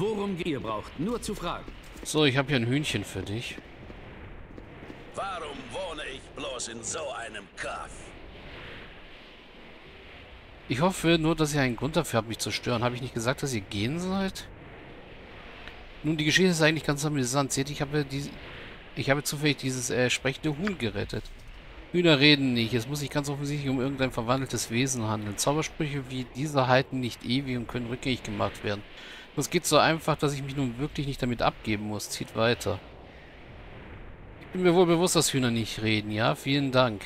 Worum ihr braucht, nur zu fragen. So, ich habe hier ein Hühnchen für dich. Warum wohne ich bloß in so einem Kaff? Ich hoffe nur, dass ihr einen Grund dafür habt, mich zu stören. Habe ich nicht gesagt, dass ihr gehen sollt? Nun, die Geschichte ist eigentlich ganz amüsant. Seht, ich habe diese, ich habe zufällig dieses äh, sprechende Huhn gerettet. Hühner reden nicht. Es muss sich ganz offensichtlich um irgendein verwandeltes Wesen handeln. Zaubersprüche wie diese halten nicht ewig und können rückgängig gemacht werden. Das geht so einfach, dass ich mich nun wirklich nicht damit abgeben muss. Zieht weiter. Ich bin mir wohl bewusst, dass Hühner nicht reden, ja? Vielen Dank.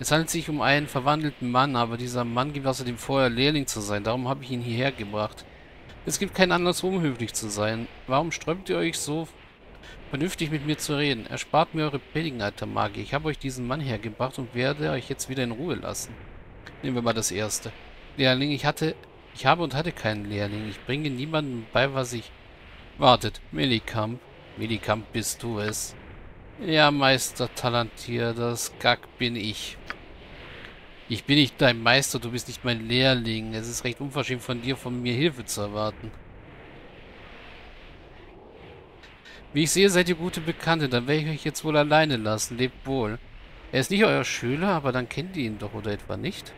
Es handelt sich um einen verwandelten Mann, aber dieser Mann gibt außerdem vorher Lehrling zu sein. Darum habe ich ihn hierher gebracht. Es gibt keinen Anlass, unhöflich zu sein. Warum sträubt ihr euch so vernünftig mit mir zu reden? Erspart mir eure Predigen, alter Magier. Ich habe euch diesen Mann hergebracht und werde euch jetzt wieder in Ruhe lassen. Nehmen wir mal das erste. Lehrling, ich hatte... Ich habe und hatte keinen Lehrling. Ich bringe niemandem bei, was ich... Wartet, Millikamp. Millikamp bist du es. Ja, Meister Talantier, das Gack bin ich. Ich bin nicht dein Meister, du bist nicht mein Lehrling. Es ist recht unverschämt von dir, von mir Hilfe zu erwarten. Wie ich sehe, seid ihr gute Bekannte. Dann werde ich euch jetzt wohl alleine lassen. Lebt wohl. Er ist nicht euer Schüler, aber dann kennt ihr ihn doch, oder etwa nicht?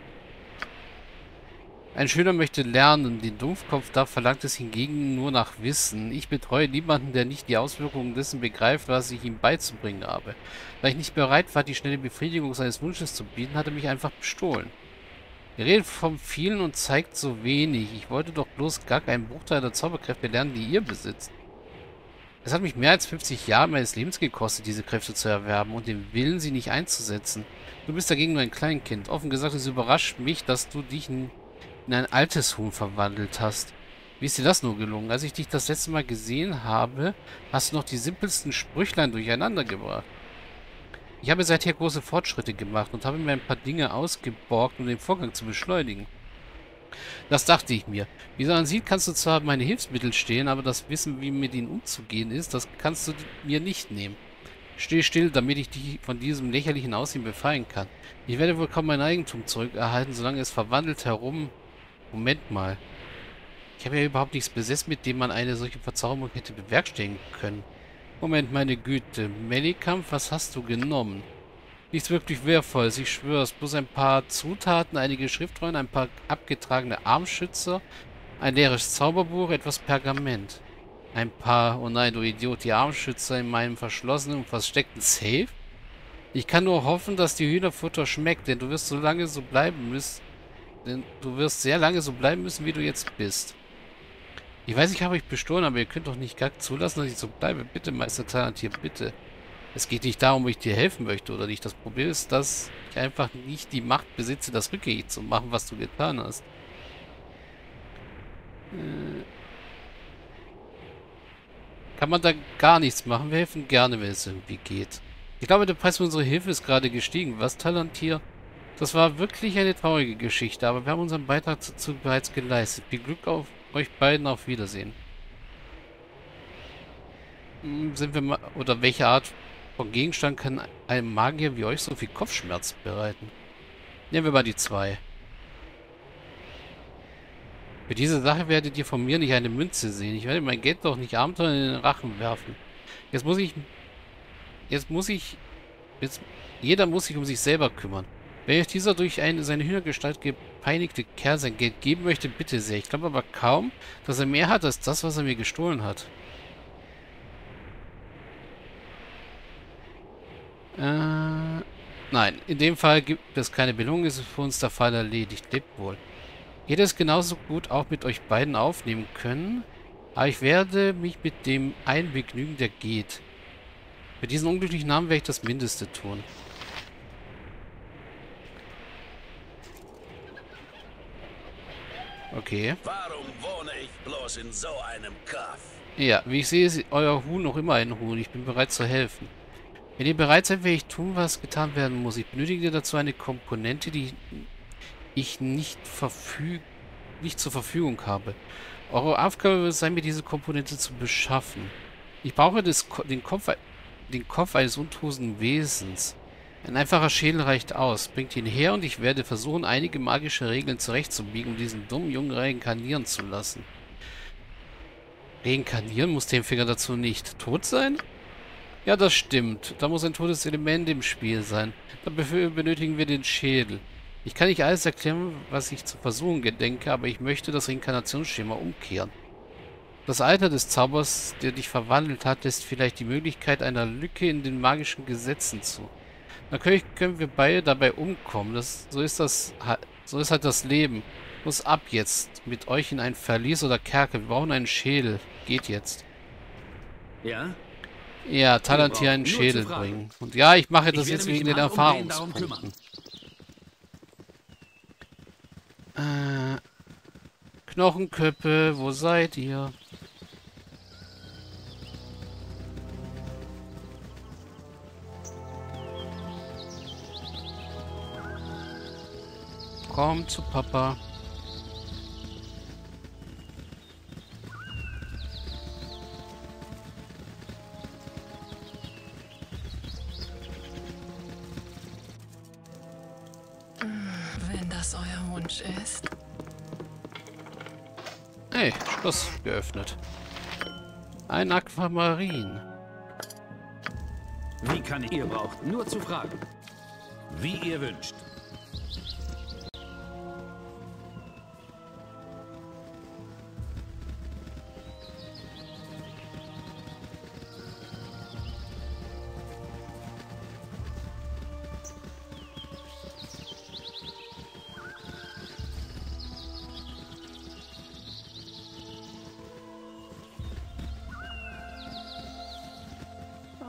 Ein Schüler möchte lernen, den Dumpfkopf da verlangt es hingegen nur nach Wissen. Ich betreue niemanden, der nicht die Auswirkungen dessen begreift, was ich ihm beizubringen habe. Da ich nicht bereit war, die schnelle Befriedigung seines Wunsches zu bieten, hat er mich einfach bestohlen. Ihr redet vom vielen und zeigt so wenig. Ich wollte doch bloß gar keinen Bruchteil der Zauberkräfte lernen, die ihr besitzt. Es hat mich mehr als 50 Jahre meines Lebens gekostet, diese Kräfte zu erwerben und den Willen, sie nicht einzusetzen. Du bist dagegen nur ein Kleinkind. Offen gesagt, es überrascht mich, dass du dich in ein altes Huhn verwandelt hast. Wie ist dir das nur gelungen? Als ich dich das letzte Mal gesehen habe, hast du noch die simpelsten Sprüchlein durcheinander gebracht. Ich habe seither große Fortschritte gemacht und habe mir ein paar Dinge ausgeborgt, um den Vorgang zu beschleunigen. Das dachte ich mir. Wie man sieht, kannst du zwar meine Hilfsmittel stehlen, aber das Wissen, wie mit ihnen umzugehen ist, das kannst du mir nicht nehmen. Steh still, damit ich dich von diesem lächerlichen Aussehen befreien kann. Ich werde wohl kaum mein Eigentum zurückerhalten, solange es verwandelt herum Moment mal. Ich habe ja überhaupt nichts besessen, mit dem man eine solche Verzauberung hätte bewerkstelligen können. Moment, meine Güte. Melikampf, was hast du genommen? Nichts wirklich Wertvolles, ich schwör's. Bloß ein paar Zutaten, einige Schriftrollen, ein paar abgetragene Armschützer, ein leeres Zauberbuch, etwas Pergament. Ein paar, oh nein, du Idiot, die Armschützer in meinem verschlossenen und versteckten Safe? Ich kann nur hoffen, dass die Hühnerfutter schmeckt, denn du wirst so lange so bleiben müssen, denn du wirst sehr lange so bleiben müssen, wie du jetzt bist. Ich weiß, ich habe euch bestohlen, aber ihr könnt doch nicht gar zulassen, dass ich so bleibe. Bitte, Meister Talantier, bitte. Es geht nicht darum, ob ich dir helfen möchte oder nicht. Das Problem ist, dass ich einfach nicht die Macht besitze, das rückgängig zu machen, was du getan hast. Äh Kann man da gar nichts machen? Wir helfen gerne, wenn es irgendwie geht. Ich glaube, der Preis für unsere Hilfe ist gerade gestiegen. Was, Talantier? Das war wirklich eine traurige Geschichte, aber wir haben unseren Beitrag dazu bereits geleistet. Viel Glück auf euch beiden, auf Wiedersehen. Hm, sind wir mal... Oder welche Art von Gegenstand kann einem Magier wie euch so viel Kopfschmerz bereiten? Nehmen wir mal die zwei. Für diese Sache werdet ihr von mir nicht eine Münze sehen. Ich werde mein Geld doch nicht Abenteuer in den Rachen werfen. Jetzt muss ich... Jetzt muss ich... Jetzt, jeder muss sich um sich selber kümmern. Wenn euch dieser durch eine, seine Hühnergestalt gepeinigte Kerl sein Geld geben möchte, bitte sehr. Ich glaube aber kaum, dass er mehr hat als das, was er mir gestohlen hat. Äh, nein, in dem Fall gibt es keine Belohnung, ist für uns der Fall erledigt. Lebt wohl. Ich hätte es genauso gut auch mit euch beiden aufnehmen können, aber ich werde mich mit dem einen begnügen, der geht. Für diesen unglücklichen Namen werde ich das Mindeste tun. Okay. Warum wohne ich bloß in so einem Kaff? Ja, wie ich sehe, ist euer Huhn noch immer ein Huhn. Ich bin bereit zu helfen. Wenn ihr bereit seid, werde ich tun, was getan werden muss. Ich benötige dazu eine Komponente, die ich nicht, verfüg nicht zur Verfügung habe. Eure Aufgabe wird sein, mir diese Komponente zu beschaffen. Ich brauche das, den, Kopf, den Kopf eines untosen Wesens. Ein einfacher Schädel reicht aus. Bringt ihn her und ich werde versuchen, einige magische Regeln zurechtzubiegen, um diesen dummen Jungen reinkarnieren zu lassen. Reinkarnieren muss der Empfänger dazu nicht tot sein? Ja, das stimmt. Da muss ein totes Element im Spiel sein. Dafür benötigen wir den Schädel. Ich kann nicht alles erklären, was ich zu versuchen gedenke, aber ich möchte das Reinkarnationsschema umkehren. Das Alter des Zaubers, der dich verwandelt hat, lässt vielleicht die Möglichkeit einer Lücke in den magischen Gesetzen zu. Natürlich können wir beide dabei umkommen. Das, so ist das so ist halt das Leben. Muss ab jetzt. Mit euch in ein Verlies oder Kerker. Wir brauchen einen Schädel. Geht jetzt. Ja? Ja, Talantier einen Schädel bringen. Und ja, ich mache das ich jetzt wegen den Erfahrungspunkten. Äh, Knochenköppe, wo seid ihr? Komm zu Papa. Wenn das euer Wunsch ist. Hey, Schloss geöffnet. Ein Aquamarin. Wie kann ich ihr braucht? Nur zu fragen. Wie ihr wünscht.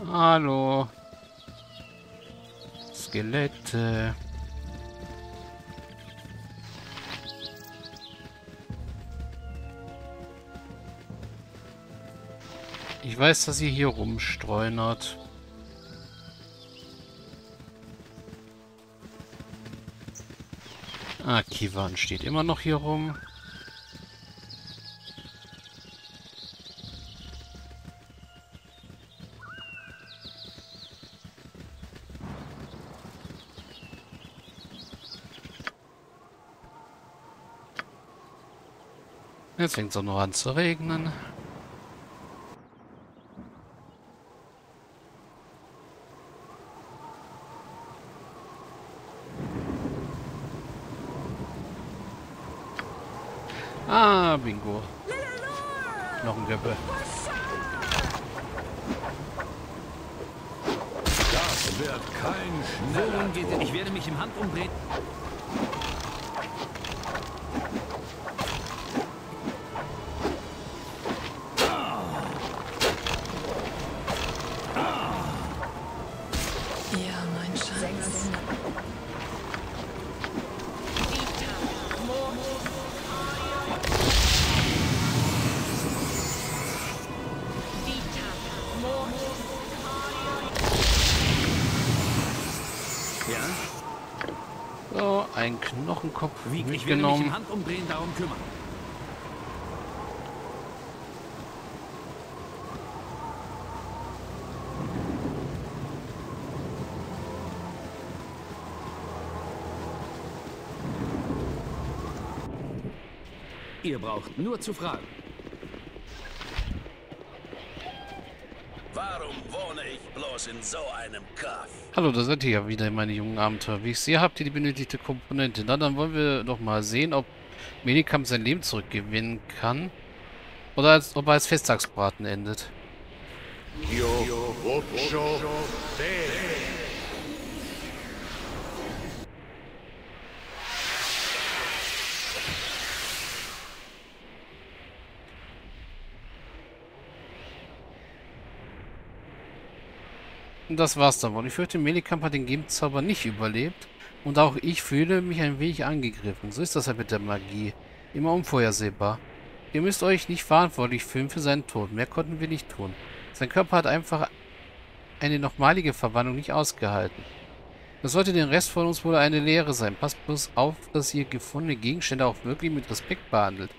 Hallo. Skelette. Ich weiß, dass ihr hier rumstreunert. Ah, Kivan steht immer noch hier rum. Jetzt fängt es auch noch an zu regnen. Ah, Bingo. Noch ein Göppe. Das wird kein schneller Ich werde mich im Handumdrehen. So, ein Knochenkopf Wie, mitgenommen. Ich werde mich im Handumdrehen darum kümmern. Ihr braucht nur zu fragen. Warum wohne ich bloß in so einem Kaff? Hallo, da seid ihr ja wieder, meine jungen Abenteuer. Wie ich sehe, habt ihr die benötigte Komponente. Na, dann wollen wir doch mal sehen, ob Menikam sein Leben zurückgewinnen kann. Oder als, ob er als Festtagsbraten endet. Io vocio te. Und das war's dann wohl. Ich fürchte, Melikamp hat den Game-Zauber nicht überlebt. Und auch ich fühle mich ein wenig angegriffen. So ist das halt mit der Magie. Immer unvorhersehbar. Ihr müsst euch nicht verantwortlich fühlen für seinen Tod. Mehr konnten wir nicht tun. Sein Körper hat einfach eine nochmalige Verwandlung nicht ausgehalten. Das sollte den Rest von uns wohl eine Lehre sein. Passt bloß auf, dass ihr gefundene Gegenstände auch wirklich mit Respekt behandelt.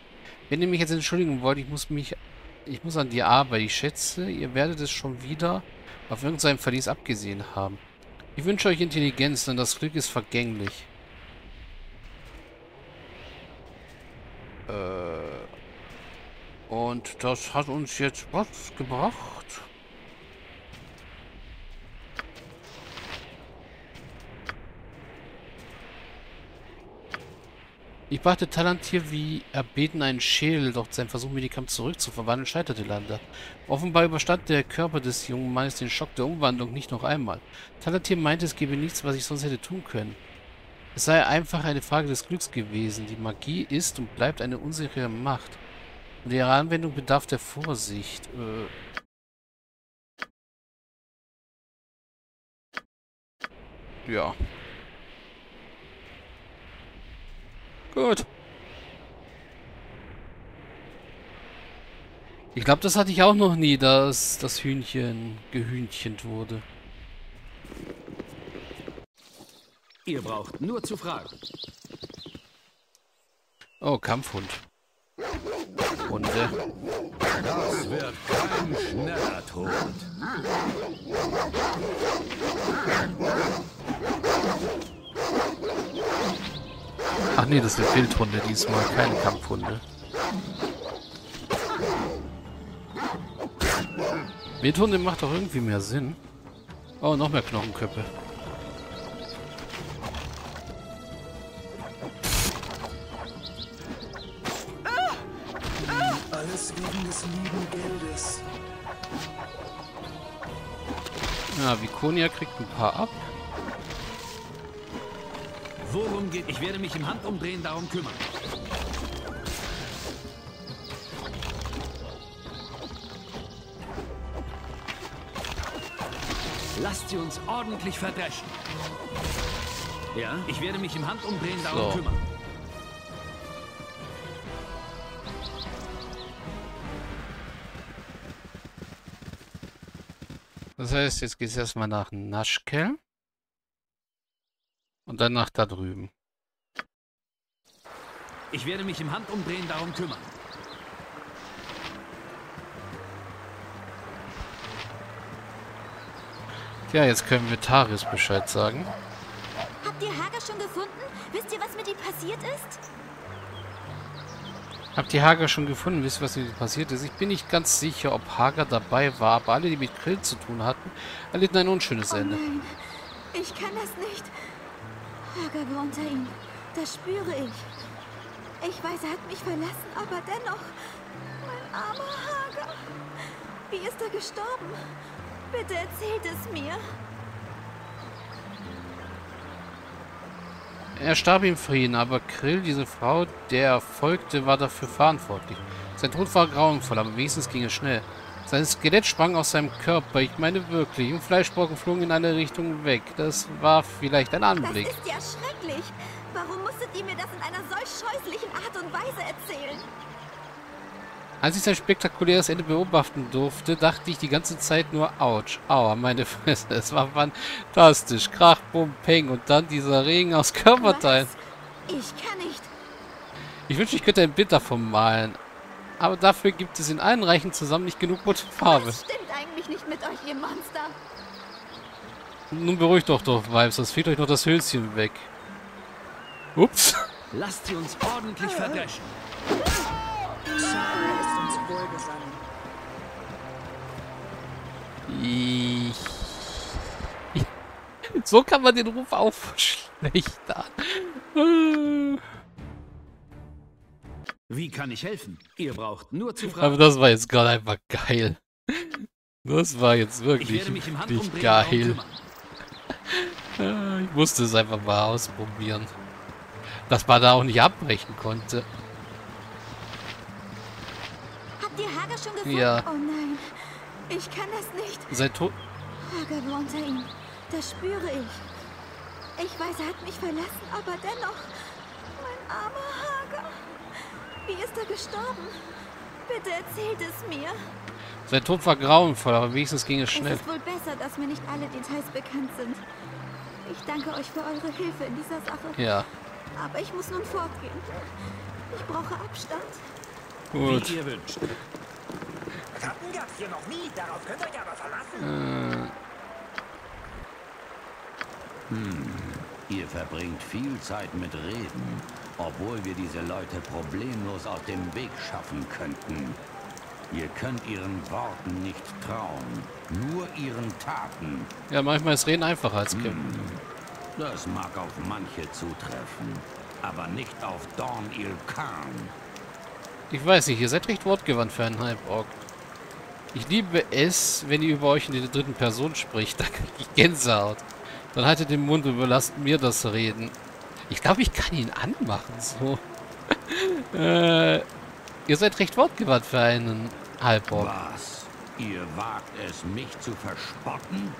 Wenn ihr mich jetzt entschuldigen wollt, ich muss mich... Ich muss an die Arbeit. Ich schätze, ihr werdet es schon wieder auf irgendeinem Verlies abgesehen haben. Ich wünsche euch Intelligenz, denn das Glück ist vergänglich. Äh. Und das hat uns jetzt was gebracht? Ich brachte Talantir wie erbeten einen Schädel, doch sein Versuch, Medikament zurückzuverwandeln, scheiterte leider. Offenbar überstand der Körper des jungen Mannes den Schock der Umwandlung nicht noch einmal. Talantir meinte, es gebe nichts, was ich sonst hätte tun können. Es sei einfach eine Frage des Glücks gewesen. Die Magie ist und bleibt eine unsichere Macht. Und ihre Anwendung bedarf der Vorsicht. Äh ja. Gut. Ich glaube, das hatte ich auch noch nie, dass das Hühnchen gehühnchent wurde. Ihr braucht nur zu fragen. Oh, Kampfhund. Hunde. Das wird kein schneller Tod. Ach nee, das sind Wildhunde diesmal, keine Kampfhunde. Wildhunde macht doch irgendwie mehr Sinn. Oh, noch mehr Knochenköpfe. Alles wegen des lieben Geldes. Ja, Vikonia kriegt ein paar ab. Worum geht? Ich werde mich im Handumdrehen darum kümmern. Lasst sie uns ordentlich verdreschen. Ja, ich werde mich im Handumdrehen darum So. kümmern. Das heißt, jetzt geht es erstmal nach Naschkel. Und dann nach da drüben. Ich werde mich im Handumdrehen darum kümmern. Ja, jetzt können wir Taris Bescheid sagen. Habt ihr Hager schon gefunden? Wisst ihr, was mit ihm passiert ist? Habt ihr Hager schon gefunden? Wisst ihr, was mit ihm passiert ist? Ich bin nicht ganz sicher, ob Hager dabei war, aber alle, die mit Grill zu tun hatten, erlitten ein unschönes Oh Ende. nein, ich kann das nicht. Hager war unter ihm. Das spüre ich. Ich weiß, er hat mich verlassen, aber dennoch. Mein armer Hager. Wie ist er gestorben? Bitte erzählt es mir. Er starb im Frieden, aber Krill, diese Frau, der er folgte, war dafür verantwortlich. Sein Tod war grauenvoll, aber wenigstens ging es schnell. Sein Skelett sprang aus seinem Körper, ich meine wirklich, und Fleischbrocken flogen in eine Richtung weg. Das war vielleicht ein Das Anblick. ist ja schrecklich. Warum musstet ihr mir das in einer solch scheußlichen Art und Weise erzählen? Als ich sein spektakuläres Ende beobachten durfte, dachte ich die ganze Zeit nur, ouch, aua, meine Fresse, es war fantastisch. Krach, bum, peng und dann dieser Regen aus Körperteilen. Was? Ich kann nicht. Ich wünschte, ich könnte ein Bild davon malen. Aber dafür gibt es in allen Reichen zusammen nicht genug bunte Farbe. Was stimmt eigentlich nicht mit euch, ihr Monster? Nun beruhigt doch doch, Vibes, das fehlt euch noch das Hölzchen weg. Ups. Lasst sie uns ordentlich verdreschen. Ich... So kann man den Ruf auch verschlechtern. Wie kann ich helfen? Ihr braucht nur zu Aber fragen. das war jetzt gerade einfach geil. Das war jetzt Ich wirklich, werde mich im wirklich geil. Ich musste es einfach mal ausprobieren. Dass man da auch nicht abbrechen konnte. Habt ihr Hager schon gefunden? Ja. Oh nein, ich kann das nicht. Sein Tod... Hager war unter ihm. Das spüre ich. Ich weiß, er hat mich verlassen, aber dennoch. Mein armer Hager. Wie ist er gestorben? Bitte erzählt es mir. Sein Tod war grauenvoll, aber wenigstens ging es Es schnell. ist wohl besser, dass mir nicht alle Details bekannt sind. Ich danke euch für eure Hilfe in dieser Sache. Ja, Aber ich muss nun fortgehen. Ich brauche Abstand. gut. Wie ihr wünscht. Ratten gab's hier noch nie, darauf könnt ihr euch aber verlassen. Äh, Ihr verbringt viel Zeit mit Reden, obwohl wir diese Leute problemlos aus dem Weg schaffen könnten. Ihr könnt ihren Worten nicht trauen, nur ihren Taten. Ja, manchmal ist Reden einfacher als kämpfen. Das mag auf manche zutreffen, aber nicht auf Dorn Il Khan. Ich weiß nicht, ihr seid recht wortgewandt für einen Halborg. Ich liebe es, wenn ihr über euch in der dritten Person spricht. Da kriege ich Gänsehaut. Dann haltet den Mund und überlasst mir das Reden. Ich glaube, ich kann ihn anmachen, so. äh, ihr seid recht wortgewandt für einen Halborg. Was? Ihr wagt es, mich zu verspotten?